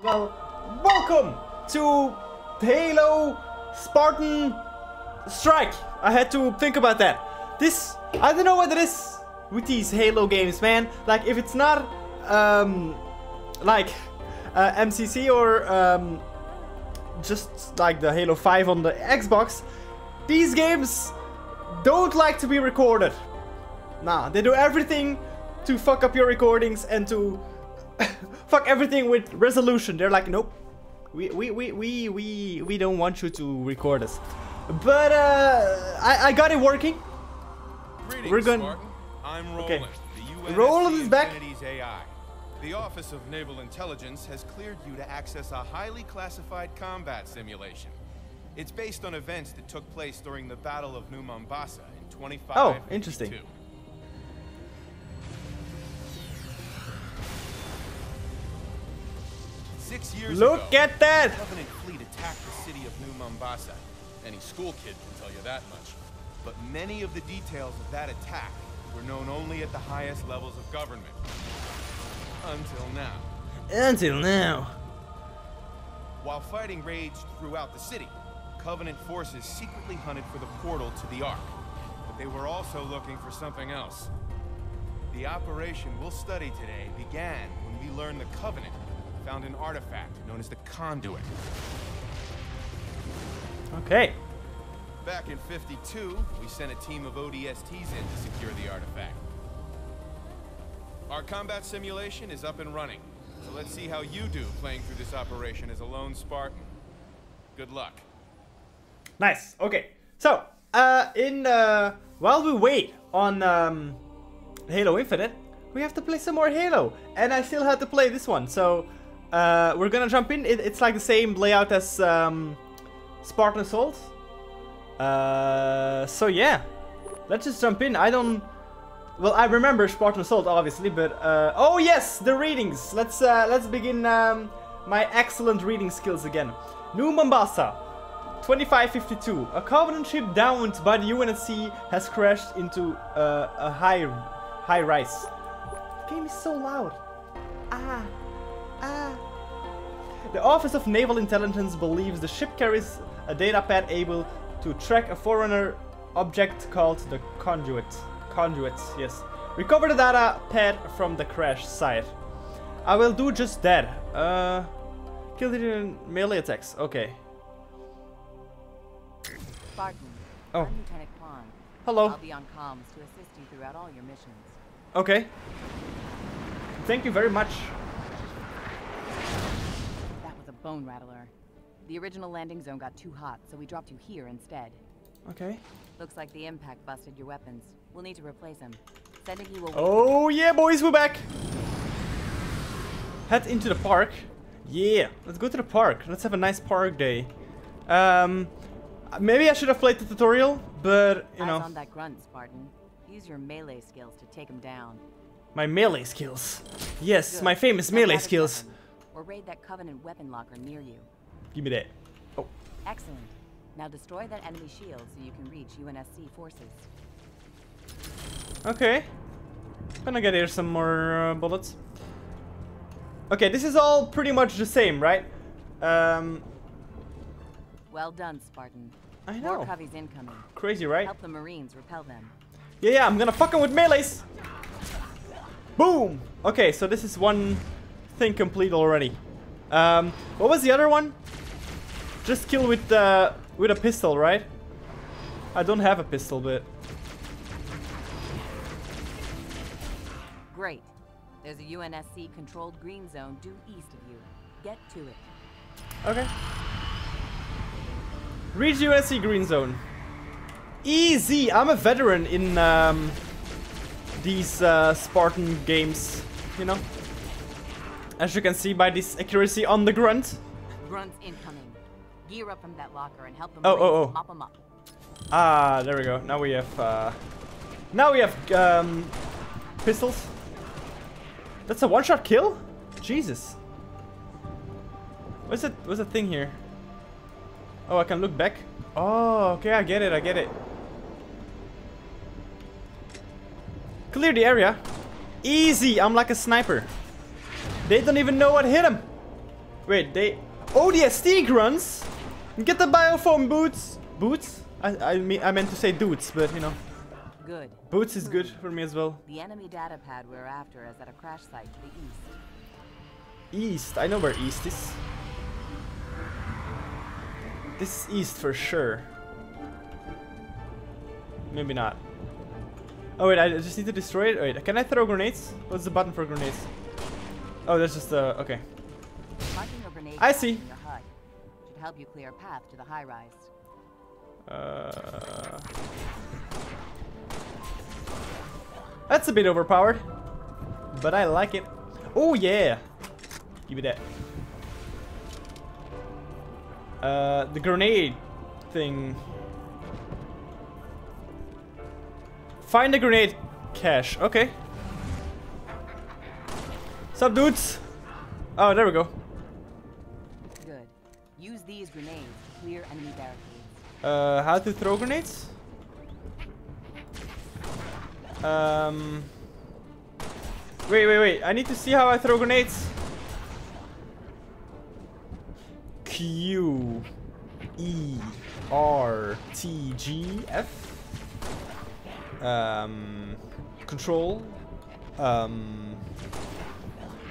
Well, welcome to Halo Spartan Strike. I had to think about that. This, I don't know what it is with these Halo games, man. Like, if it's not, um, like, uh, MCC or, um, just like the Halo 5 on the Xbox, these games don't like to be recorded. Nah, they do everything to fuck up your recordings and to fuck everything with resolution. They're like, nope, we we we we we, we don't want you to record us. But uh, I I got it working. Greetings, We're going- Spartan. I'm Roland, Okay. Roland is back. AI. The Office of Naval Intelligence has cleared you to access a highly classified combat simulation. It's based on events that took place during the Battle of New Mombasa in 25. Oh, interesting. Six years Look ago, at that! the Covenant fleet attacked the city of New Mombasa. Any school kid can tell you that much. But many of the details of that attack were known only at the highest levels of government. Until now. Until now. While fighting raged throughout the city, Covenant forces secretly hunted for the portal to the Ark. But they were also looking for something else. The operation we'll study today began when we learned the Covenant found an artifact known as the Conduit. Okay. Back in 52, we sent a team of ODSTs in to secure the artifact. Our combat simulation is up and running, so let's see how you do playing through this operation as a lone Spartan. Good luck. Nice. Okay. So, uh, in uh, while we wait on um, Halo Infinite, we have to play some more Halo, and I still had to play this one. So, uh, we're gonna jump in. It, it's like the same layout as um, Spartan Assault. Uh, so yeah, let's just jump in. I don't. Well, I remember Spartan Assault, obviously, but uh, oh yes, the readings. Let's uh, let's begin um, my excellent reading skills again. New Mombasa, 2552. A Covenant ship downed by the UNSC has crashed into uh, a high high rise. The game is so loud. Ah, ah. The Office of Naval Intelligence believes the ship carries a data pad able to track a Forerunner object called the conduit. Conduit, yes. Recover the data pad from the crash site. I will do just that. Uh, kill in melee attacks. Okay. Spartan. Oh. I'm Lieutenant Kwan. Hello. I'll be on comms to assist you throughout all your missions. Okay. Thank you very much. Bone rattler. The original landing zone got too hot, so we dropped you here instead. Okay. Looks like the impact busted your weapons. We'll need to replace them. Sending you away. Oh yeah, boys, we're back. Head into the park. Yeah, let's go to the park. Let's have a nice park day. Um, maybe I should have played the tutorial, but you Eyes know, on that grunt, Spartan. Use your melee skills to take him down. my melee skills. Yes, Good. my famous melee skills. weapon, Or raid that Covenant weapon locker near you. Give me that. Oh, Excellent. Now destroy that enemy shield so you can reach UNSC forces. okay. Gonna get here some more uh, bullets. Okay, this is all pretty much the same, right? Um, Well done, Spartan. I know. More know. coveys incoming. Crazy, right? Help the Marines repel them. Yeah, yeah, I'm gonna fuck him with melees. Boom. Okay, so this is one thing complete already. Um, what was the other one? Just kill with uh, with a pistol, right? I don't have a pistol, but Great. There's a UNSC controlled green zone due east of you. Get to it. okay. Reach UNSC green zone. Easy. I'm a veteran in um, these uh, Spartan games. You know, as you can see by this accuracy on the grunt. Grunts incoming. Gear up from that locker and help them Oh, oh, oh. mop them up. Ah, there we go. Now we have, uh... Now we have, um... Pistols. That's a one-shot kill? Jesus. What's it, what's the thing here? Oh, I can look back. Oh, okay, I get it, I get it. Clear the area. Easy, I'm like a sniper. They don't even know what hit them. Wait, they... Oh, the SD grunts! Get the biofoam boots! Boots? I, I, mean, I meant to say dudes, but you know. Good. Boots is good for me as well. The enemy data pad we're after is at a crash site to the east. East. I know where east is. This is east for sure. Maybe not. Oh wait, I just need to destroy it? Wait, can I throw grenades? What's the button for grenades? Oh, that's just the... okay. A grenade I see. should help you clear a path to the high rise. Uh, that's a bit overpowered, but I like it. Oh yeah, give me that. Uh, the grenade thing. Find the grenade cache. Okay. Sup, dudes? Oh, there we go. Good. Use these grenades to clear enemy barricades. Uh, how to throw grenades? Um. Wait, wait, wait. I need to see how I throw grenades. Q E R T G F. Um. Control. Um.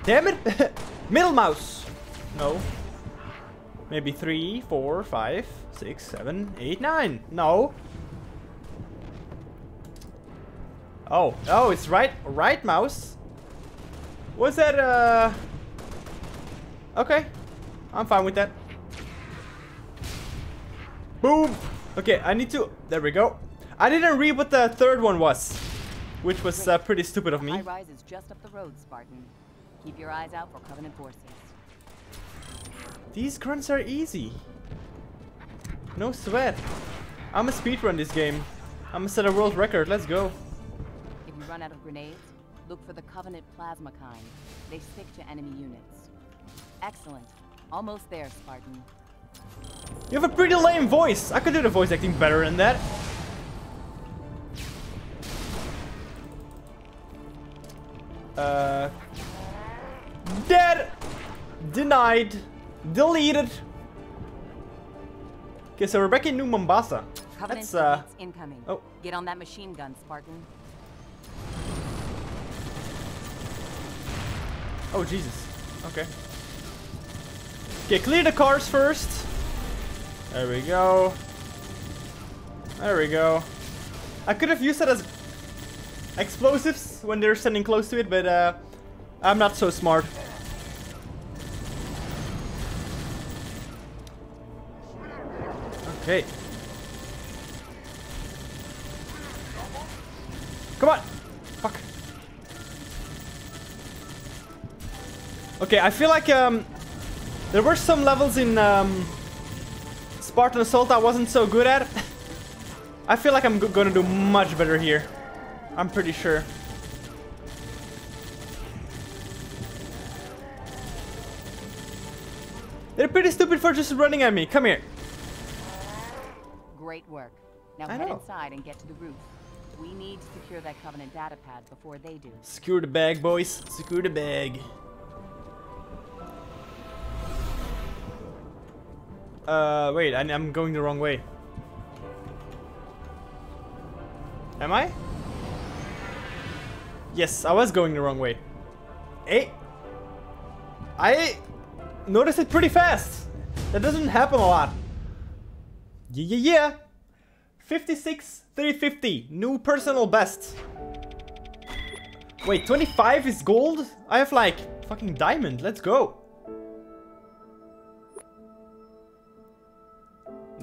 Damn it! Middle mouse. No. Maybe three, four, five, six, seven, eight, nine. No. Oh, oh, it's right, right mouse. Was that, uh... Okay, I'm fine with that. Boom. Okay, I need to, there we go. I didn't read what the third one was, which was uh, pretty stupid of me. high rise is just up the road, Spartan. Keep your eyes out for Covenant forces. These grunts are easy. No sweat. I'm a speedrun this game. I'm gonna set a world record. Let's go. If you run out of grenades, look for the Covenant plasma kind. They stick to enemy units. Excellent. Almost there, Spartan. You have a pretty lame voice. I could do the voice acting better than that. Uh, dead, denied, deleted. Okay, so we're back in New Mombasa. Covenant That's uh, incoming. oh. Get on that machine gun, Spartan. Oh, Jesus. Okay. Okay, clear the cars first. There we go. There we go. I could have used that as explosives when they're standing close to it, but uh, I'm not so smart. Okay. Come on! Fuck. Okay, I feel like um, there were some levels in um, Spartan Assault I wasn't so good at. I feel like I'm gonna do much better here. I'm pretty sure. They're pretty stupid for just running at me. Come here. Great work. Now I head know. inside and get to the roof. We need to secure that Covenant data pad before they do. Secure the bag, boys. Secure the bag. Uh, wait, I, I'm going the wrong way. Am I? Yes, I was going the wrong way. Hey! I noticed it pretty fast. That doesn't happen a lot. Yeah, yeah, yeah. 56, 350. New personal best. Wait, 25 is gold? I have like fucking diamond. Let's go.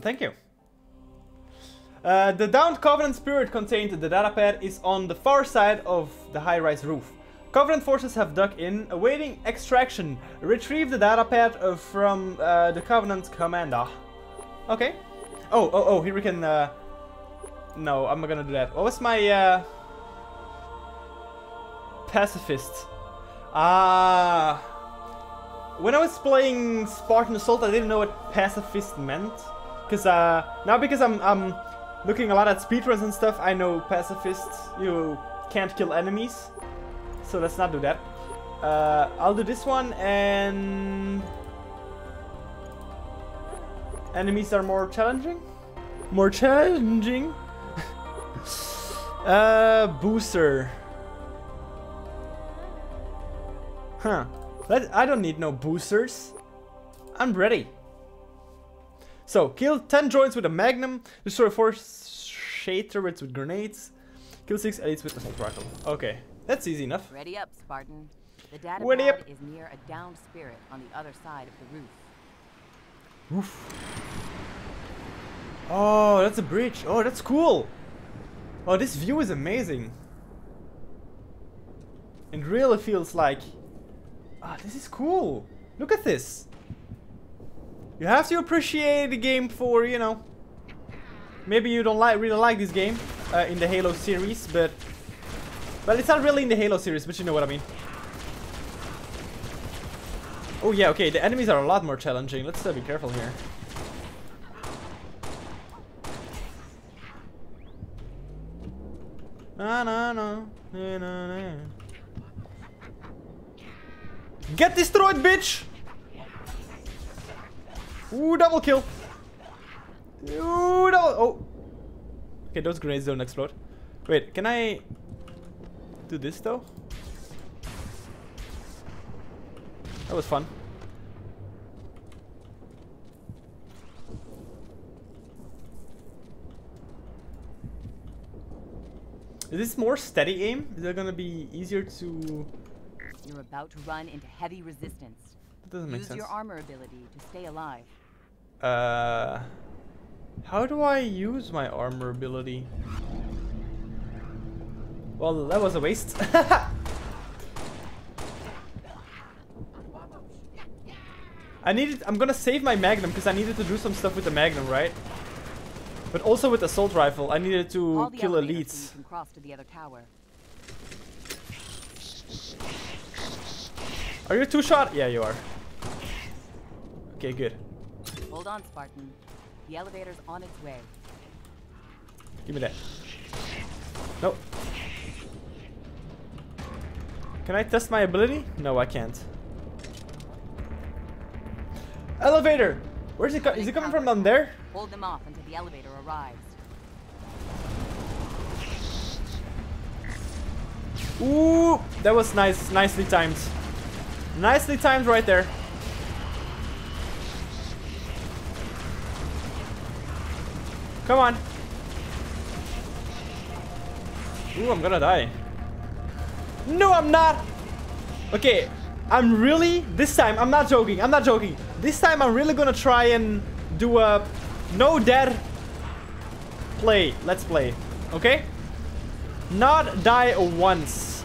Thank you. Uh, the downed Covenant spirit contained in the datapad is on the far side of the high-rise roof. Covenant forces have dug in, awaiting extraction. Retrieve the datapad uh, from uh, the Covenant commander. Okay. Oh, oh, oh, here we can... Uh... No, I'm not gonna do that. What was my... Uh... Pacifist? Ah... When I was playing Spartan Assault, I didn't know what pacifist meant. Cause uh, now because I'm I'm looking a lot at speedruns and stuff, I know pacifists. You can't kill enemies, so let's not do that. Uh, I'll do this one and Enemies are more challenging? More challenging? uh, booster. Huh. That, I don't need no boosters. I'm ready. So, kill 10 droids with a magnum, destroy 4 shade turrets with grenades, kill 6 elites with assault rifle. Okay, that's easy enough. Ready up, Spartan. The data Ready pad up. is near a downed spirit on the other side of the roof. Oof. Oh, that's a bridge. Oh, that's cool. Oh, this view is amazing. It really feels like... Ah, this is cool. Look at this. You have to appreciate the game for, you know... Maybe you don't like really like this game uh, in the Halo series, but... Well, it's not really in the Halo series, but you know what I mean. Oh yeah, okay, the enemies are a lot more challenging. Let's uh, be careful here. Get destroyed, bitch! Ooh, double kill. Ooh, double. Oh. Okay, those grenades don't explode. Wait, can I do this though? That was fun. Is this more steady aim? Is it gonna be easier to... You're about to run into heavy resistance. That doesn't make Use sense. your armor ability to stay alive. Uh... How do I use my armor ability? Well, that was a waste. I needed. I'm gonna save my magnum because I needed to do some stuff with the magnum, right? But also with assault rifle, I needed to kill elites. can cross to the other tower. Are you two shot? Yeah, you are. Okay, good. Hold on, Spartan. The elevator's on its way. Give me that. Nope. Can I test my ability? No, I can't. Elevator! Where's it Is it coming from down there? Hold them off until elevator arrives. Ooh! That was nice. Nicely timed. Nicely timed right there. Come on. Ooh, I'm gonna die. No, I'm not. Okay, I'm really, this time, I'm not joking, I'm not joking. This time I'm really gonna try and do a no dead play. Let's play, okay? Not die once.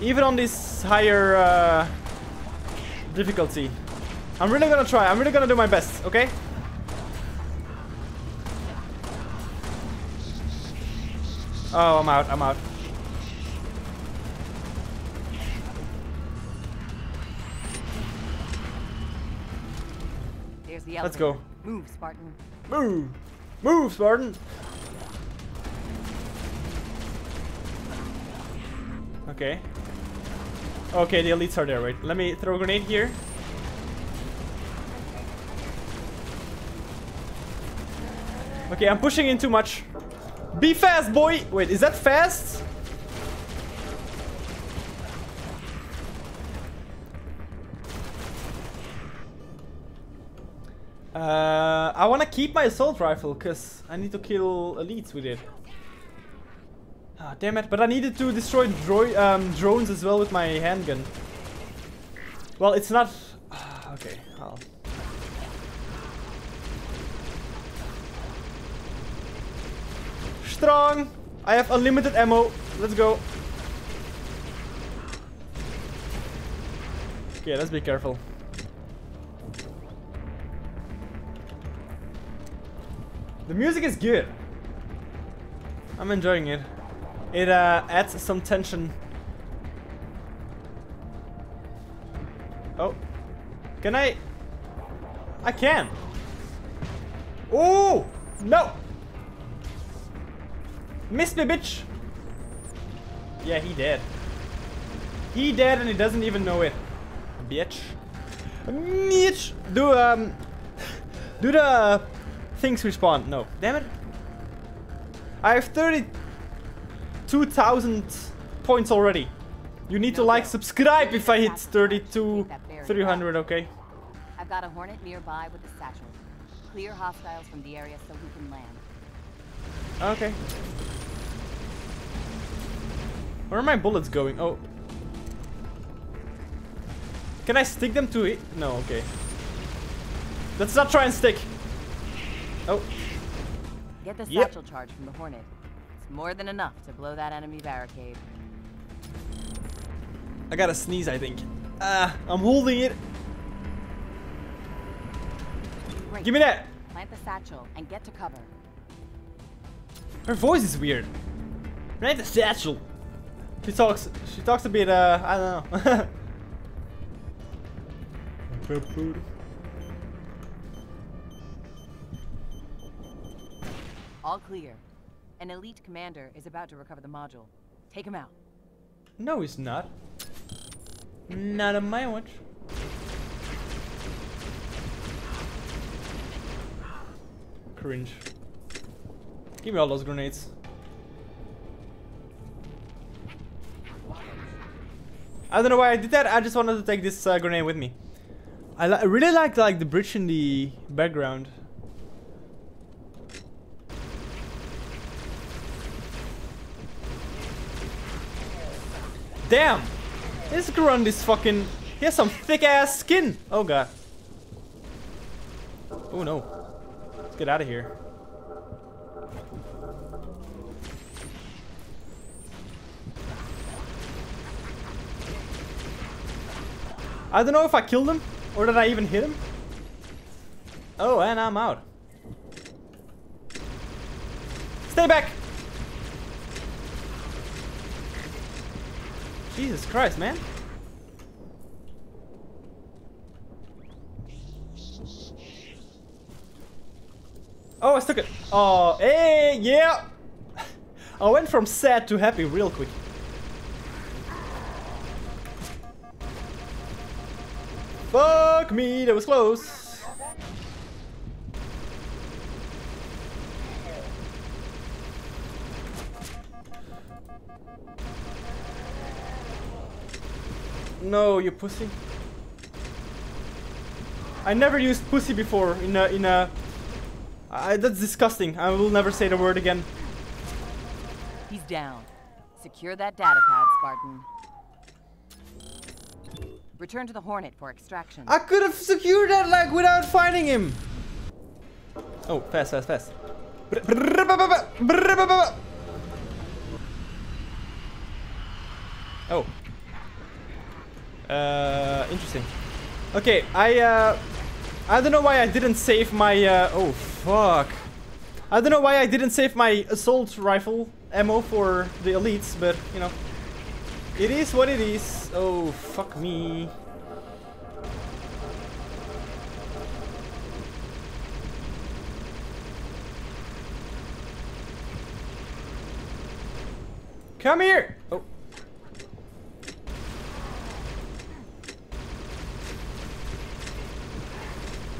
Even on this higher uh, difficulty. I'm really gonna try, I'm really gonna do my best, okay? Oh, I'm out, I'm out. Let's go. Move, Spartan. Move! Move, Spartan! Okay. Okay, the elites are there. Wait, let me throw a grenade here. Okay, I'm pushing in too much. Be fast, boy! Wait, is that fast? Uh, I want to keep my assault rifle because I need to kill elites with it. Ah, damn it! But I needed to destroy um, drones as well with my handgun. Well, it's not. ah, okay, I'll. Strong. I have unlimited ammo. Let's go. Okay, let's be careful. The music is good. I'm enjoying it. It uh, adds some tension. Oh. Can I? I can. Oh! No! Missed me, bitch! Yeah, he dead. He dead and he doesn't even know it. Bitch. Bitch! Do, um... Do the things respawn? No. Damn it. I have 32,000 points already. You need to like, subscribe if I hit Take 32, that bear and 300, okay? I've got a hornet nearby with a satchel. Clear hostiles from the area so we can land. Okay. Where are my bullets going? Oh. Can I stick them to it? No, okay. Let's not try and stick. Oh, Get the Yep. satchel charge from the hornet. It's more than enough to blow that enemy barricade. I gotta sneeze, I think. Ah, I'm holding it. Great. Give me that. Plant the satchel and get to cover. Her voice is weird. Right, the satchel. She talks. She talks a bit. Uh, I don't know. All clear. An elite commander is about to recover the module. Take him out. no, he's not. Not on my watch. Cringe. Give me all those grenades. I don't know why I did that. I just wanted to take this uh, grenade with me. I, li I really like like the bridge in the background. Damn! This Grunt is fucking. He has some thick ass skin! Oh god. Oh no. Let's get out of here. I don't know if I killed him or did I even hit him. Oh, and I'm out. Stay back! Jesus Christ, man. Oh, I stuck it. Oh, hey, yeah. I went from sad to happy real quick. Fuck me, that was close. No, you pussy. I never used pussy before in a in a. I, that's disgusting. I will never say the word again. He's down. Secure that data pad, Spartan. Return to the Hornet for extraction. I could have secured that like without finding him. Oh, fast, fast, fast. Oh. Uh, interesting. Okay, I uh, I don't know why I didn't save my uh, oh fuck. I don't know why I didn't save my assault rifle ammo for the elites, but you know, it is what it is. Oh fuck me. Come here! Oh.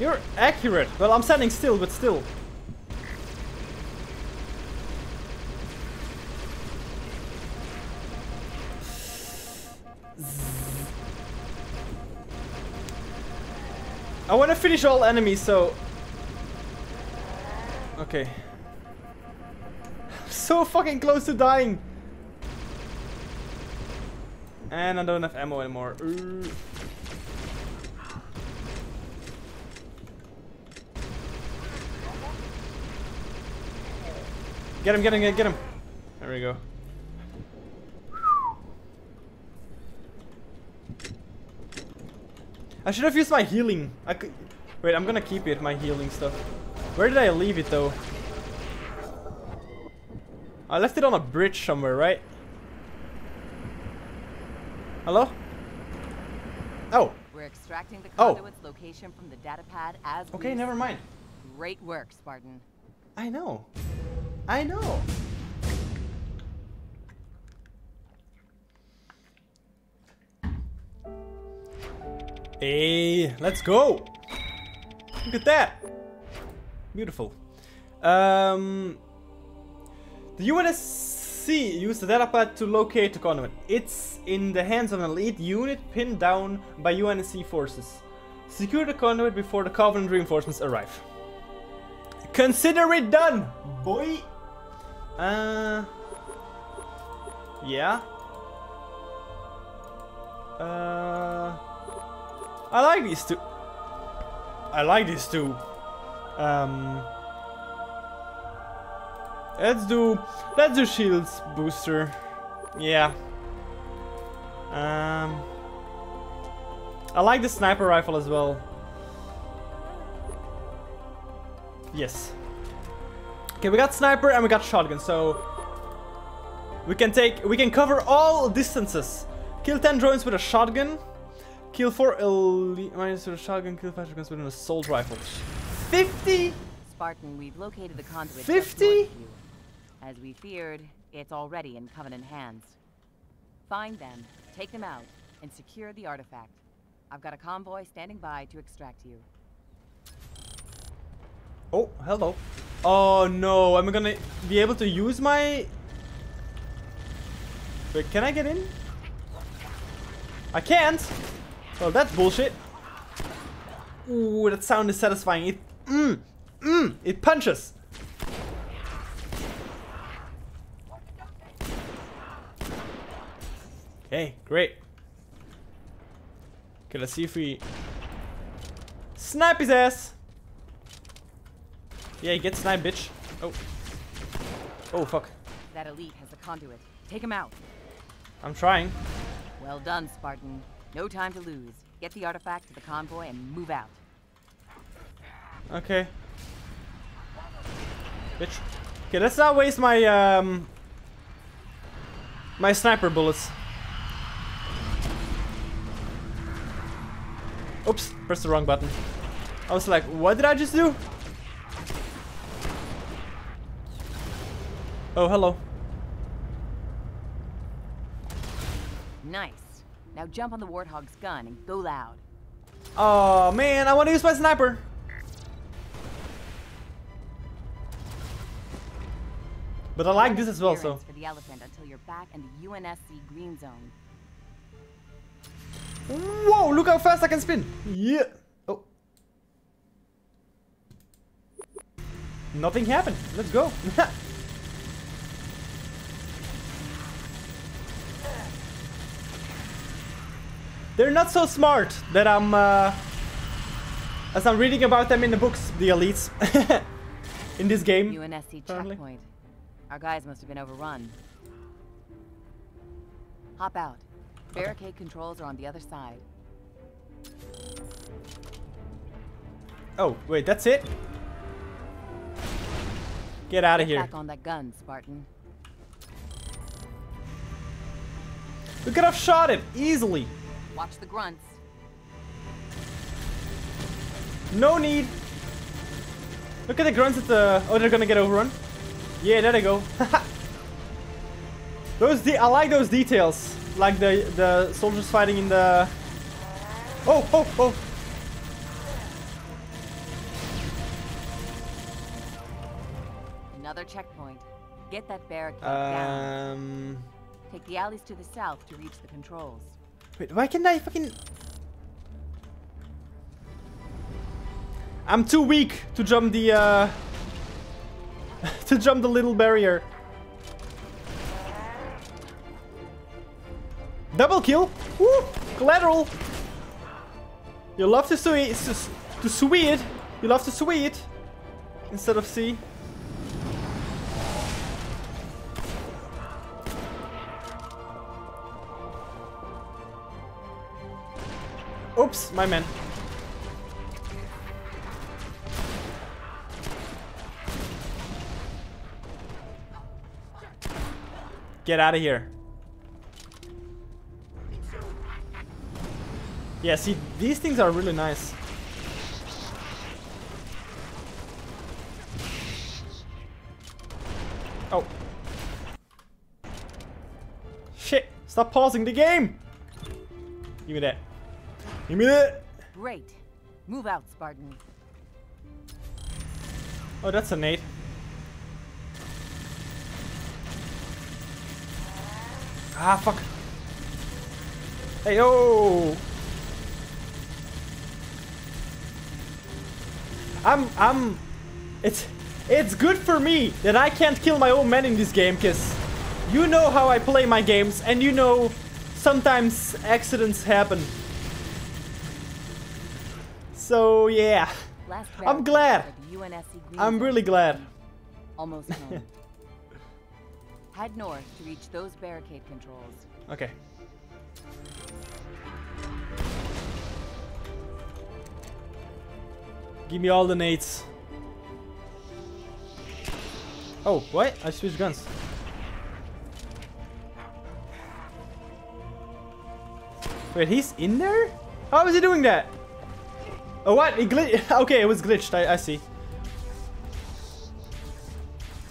You're accurate. Well, I'm standing still, but still. I want to finish all enemies, so... Okay. I'm so fucking close to dying. And I don't have ammo anymore. Ooh. Get him, get him, get him. There we go. I should have used my healing. I could. Wait, I'm gonna keep it, my healing stuff. Where did I leave it though? I left it on a bridge somewhere, right? Hello? Oh, We're extracting the Oh. conduit's location from the data pad as okay, never mind. Great work, Spartan. I know. I know. Hey, let's go. Look at that. Beautiful. Um, the UNSC used the datapad to locate the conduit. It's in the hands of an elite unit pinned down by UNSC forces. Secure the conduit before the Covenant reinforcements arrive. Consider it done, boy! Uh... Yeah. Uh... I like these two. I like these two. Um... Let's do... Let's do shields booster. Yeah. Um... I like the sniper rifle as well. Yes. Okay, we got sniper and we got shotgun, so we can take we can cover all distances. Kill 10 drones with a shotgun. Kill 4 elite minors with a shotgun, kill 5 shotguns with an assault rifle. 50? Spartan, we've located the conduit. 50? As we feared, it's already in Covenant hands. Find them, take them out, and secure the artifact. I've got a convoy standing by to extract you. Oh, hello. Oh no, am I gonna be able to use my... Wait, can I get in? I can't! Well, that's bullshit. Ooh, that sound is satisfying. It... Mmm! Mmm! It punches! Okay, great. Okay, let's see if we... Snap his ass! Yeah, get sniped, bitch. Oh. Oh, fuck. That elite has the conduit. Take him out. I'm trying. Well done, Spartan. No time to lose. Get the artifact to the convoy and move out. Okay. Bitch. Okay, let's not waste my, um... My sniper bullets. Oops, pressed the wrong button. I was like, what did I just do? Oh, hello. Nice. Now jump on the Warthog's gun and go loud. Oh, man, I want to use my sniper. But I like this as well, so. For the elephant until you're back in the UNSC green zone. Whoa, look how fast I can spin. Yeah. Oh. Nothing happened. Let's go. They're not so smart that I'm, uh, as I'm reading about them in the books, the elites, in this game. UNSC apparently. checkpoint. Our guys must have been overrun. Hop out. Barricade okay. controls are on the other side. Oh, wait, that's it? Get out of here. Back on that gun, Spartan. We could have shot it easily. Watch the grunts. No need. Look at the grunts at the... Oh, they're gonna get overrun. Yeah, there they go. those I like those details. Like the, the soldiers fighting in the... Oh, oh, oh. Another checkpoint. Get that barricade um... down. Take the alleys to the south to reach the controls. Why can't I fucking... I'm too weak to jump the, uh... to jump the little barrier. Double kill! Woo! Collateral! You love to sweet, to, to sweet. You love to sweet instead of see. Oops, my man. Get out of here. Yeah, see, these things are really nice. Oh. Shit, stop pausing the game! Give me that. Give me that! Great. Move out, Spartan. Oh, that's a nade. Ah, fuck. Hey, yo! I'm, I'm, it's, it's good for me that I can't kill my own men in this game, because you know how I play my games, and you know sometimes accidents happen. So, yeah. I'm glad. for the UNSC Green I'm really glad. Almost home. Head north to reach those barricade controls. Okay. Give me all the nades. Oh, what? I switched guns. Wait, he's in there? How is he doing that? Oh, what? He glitched. Okay, it was glitched. I, I see.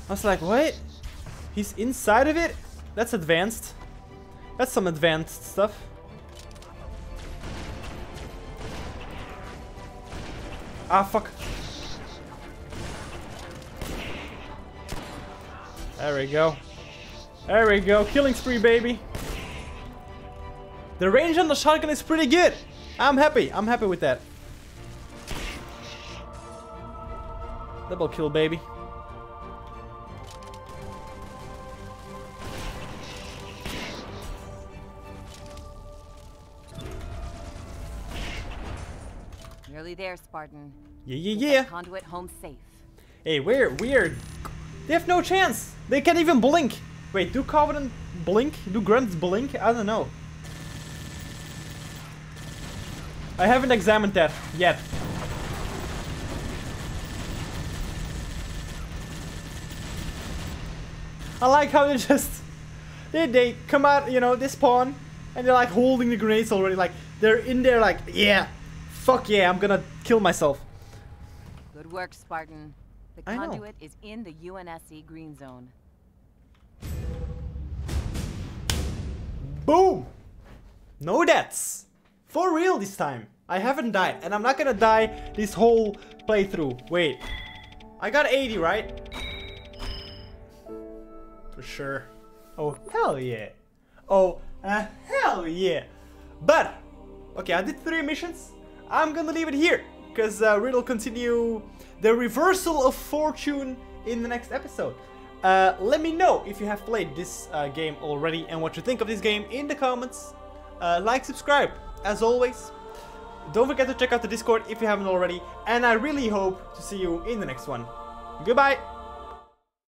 I was like, what? He's inside of it? That's advanced. That's some advanced stuff. Ah, fuck. There we go. There we go. Killing spree, baby. The range on the shotgun is pretty good. I'm happy. I'm happy with that. Double kill, baby. Nearly there, Spartan. Yeah, yeah, yeah. Conduit home safe. Hey, we're weird. They have no chance. They can't even blink. Wait, do Covenant blink? Do Grunts blink? I don't know. I haven't examined that yet. I like how they just they they come out, you know, they spawn and they're like holding the grenades already. Like they're in there, like yeah, fuck yeah, I'm gonna kill myself. Good work, Spartan. The I know. conduit is in the UNSC Green Zone. Boom! No deaths! For real this time. I haven't died, and I'm not gonna die this whole playthrough. Wait. I got 80, right? For sure. Oh, hell yeah. Oh, uh, hell yeah. But, okay, I did three missions. I'm gonna leave it here, because uh, we'll continue the reversal of fortune in the next episode. Uh, let me know if you have played this uh, game already and what you think of this game in the comments. Uh, like, subscribe, as always. Don't forget to check out the Discord if you haven't already. And I really hope to see you in the next one. Goodbye!